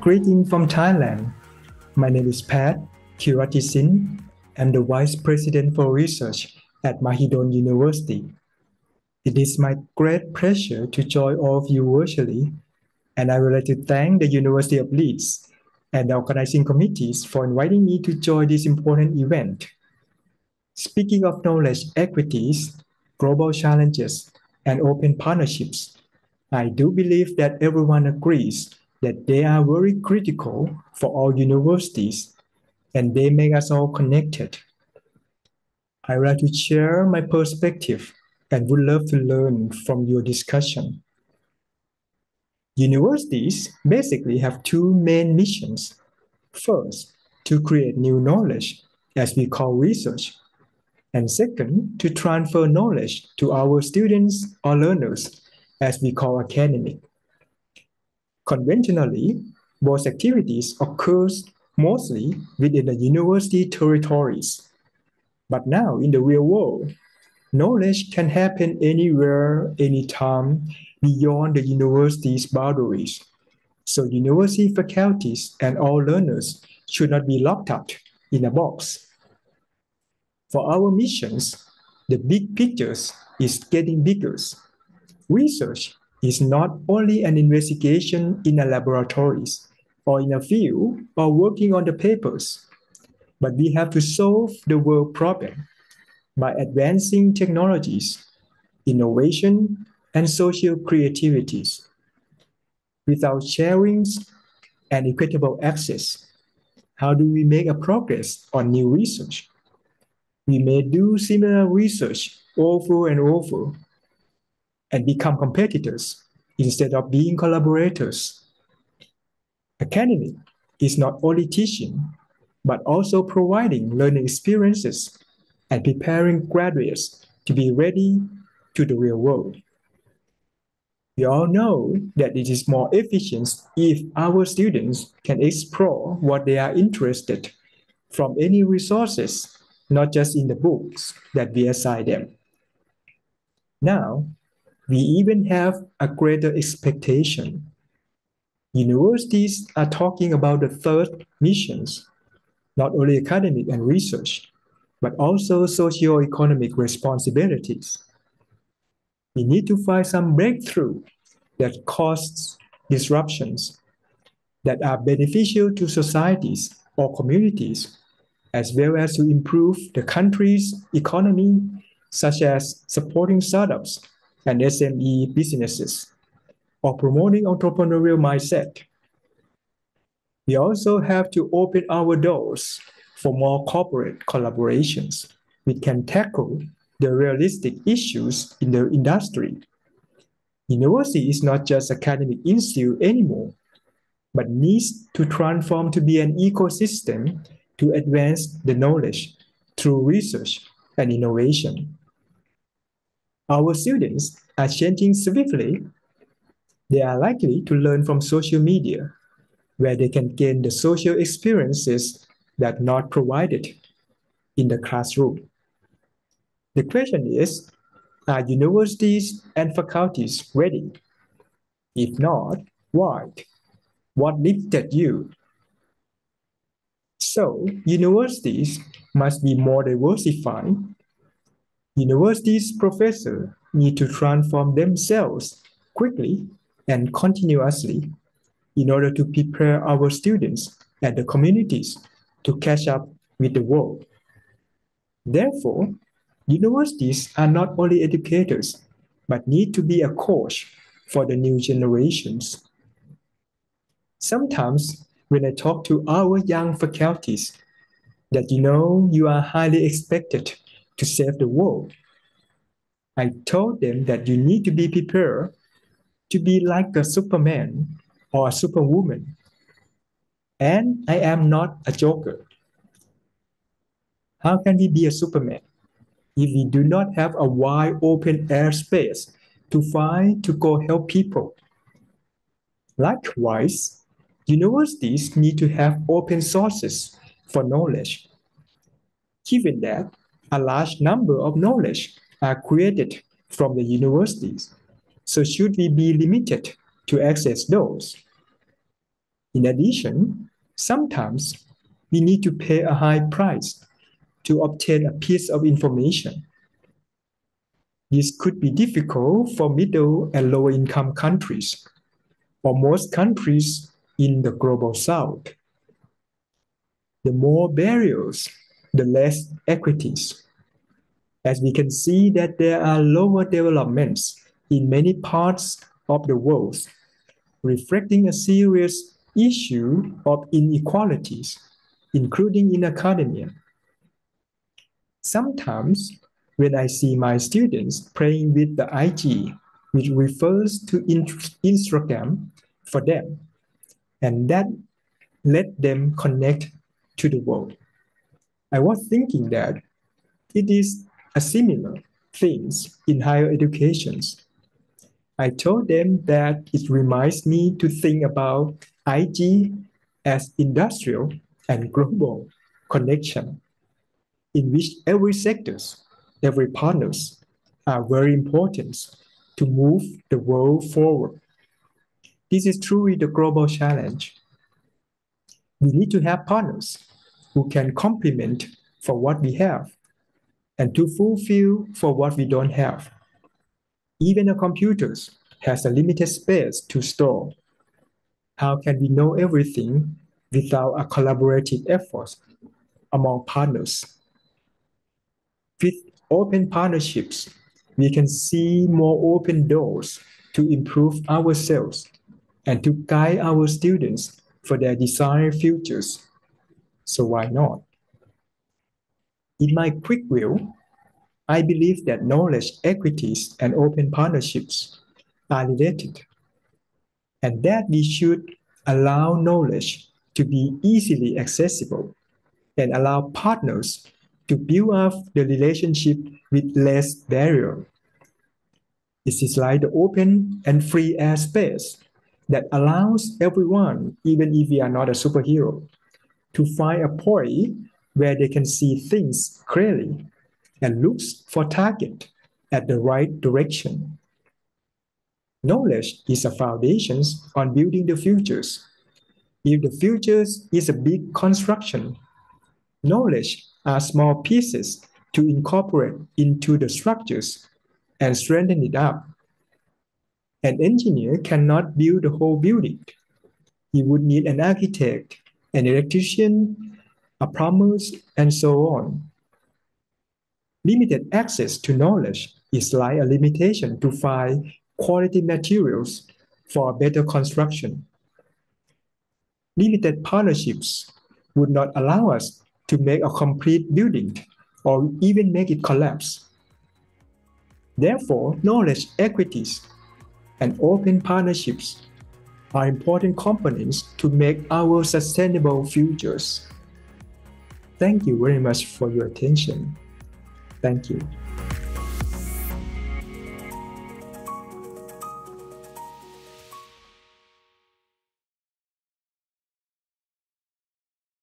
Greeting from Thailand. My name is Pat Kiratisin. I'm the Vice President for Research at Mahidol University. It is my great pleasure to join all of you virtually, and I would like to thank the University of Leeds and the organizing committees for inviting me to join this important event. Speaking of knowledge equities, global challenges, and open partnerships, I do believe that everyone agrees that they are very critical for all universities and they make us all connected. I would like to share my perspective and would love to learn from your discussion. Universities basically have two main missions. First, to create new knowledge, as we call research. And second, to transfer knowledge to our students or learners, as we call academic. Conventionally, both activities occur mostly within the university territories. But now, in the real world, knowledge can happen anywhere, anytime, beyond the university's boundaries. So university faculties and all learners should not be locked up in a box. For our missions, the big pictures is getting bigger. Research is not only an investigation in a laboratories or in a field or working on the papers, but we have to solve the world problem by advancing technologies, innovation, and social creativities. Without sharing and equitable access, how do we make a progress on new research? We may do similar research over and over and become competitors instead of being collaborators. Academic is not only teaching, but also providing learning experiences and preparing graduates to be ready to the real world. We all know that it is more efficient if our students can explore what they are interested from any resources, not just in the books that we assign them. Now, we even have a greater expectation. Universities are talking about the third missions, not only academic and research, but also socio-economic responsibilities we need to find some breakthrough that causes disruptions that are beneficial to societies or communities, as well as to improve the country's economy, such as supporting startups and SME businesses, or promoting entrepreneurial mindset. We also have to open our doors for more corporate collaborations. We can tackle the realistic issues in the industry. University is not just academic institute anymore, but needs to transform to be an ecosystem to advance the knowledge through research and innovation. Our students are changing swiftly. They are likely to learn from social media, where they can gain the social experiences that are not provided in the classroom. The question is, are universities and faculties ready? If not, why? What limited you? So, universities must be more diversified. Universities professors need to transform themselves quickly and continuously in order to prepare our students and the communities to catch up with the world. Therefore, Universities are not only educators, but need to be a coach for the new generations. Sometimes when I talk to our young faculties, that you know you are highly expected to save the world. I told them that you need to be prepared to be like a superman or a superwoman. And I am not a joker. How can we be a superman? if we do not have a wide open airspace to find to go help people. Likewise, universities need to have open sources for knowledge. Given that a large number of knowledge are created from the universities, so should we be limited to access those? In addition, sometimes we need to pay a high price to obtain a piece of information. This could be difficult for middle and lower income countries, or most countries in the global south. The more barriers, the less equities. As we can see that there are lower developments in many parts of the world, reflecting a serious issue of inequalities, including in academia. Sometimes when I see my students playing with the IG, which refers to Instagram for them, and that let them connect to the world. I was thinking that it is a similar things in higher educations. I told them that it reminds me to think about IG as industrial and global connection in which every sectors every partners are very important to move the world forward. This is truly the global challenge. We need to have partners who can complement for what we have and to fulfill for what we don't have. Even a computer has a limited space to store. How can we know everything without a collaborative effort among partners? With open partnerships, we can see more open doors to improve ourselves and to guide our students for their desired futures. So why not? In my quick view, I believe that knowledge equities and open partnerships are related, and that we should allow knowledge to be easily accessible and allow partners to build up the relationship with less barrier. It is like the open and free air space that allows everyone, even if we are not a superhero, to find a point where they can see things clearly and looks for target at the right direction. Knowledge is a foundation on building the futures. If the futures is a big construction, knowledge are small pieces to incorporate into the structures and strengthen it up. An engineer cannot build the whole building. He would need an architect, an electrician, a plumber, and so on. Limited access to knowledge is like a limitation to find quality materials for better construction. Limited partnerships would not allow us to make a complete building or even make it collapse. Therefore, knowledge equities and open partnerships are important components to make our sustainable futures. Thank you very much for your attention. Thank you.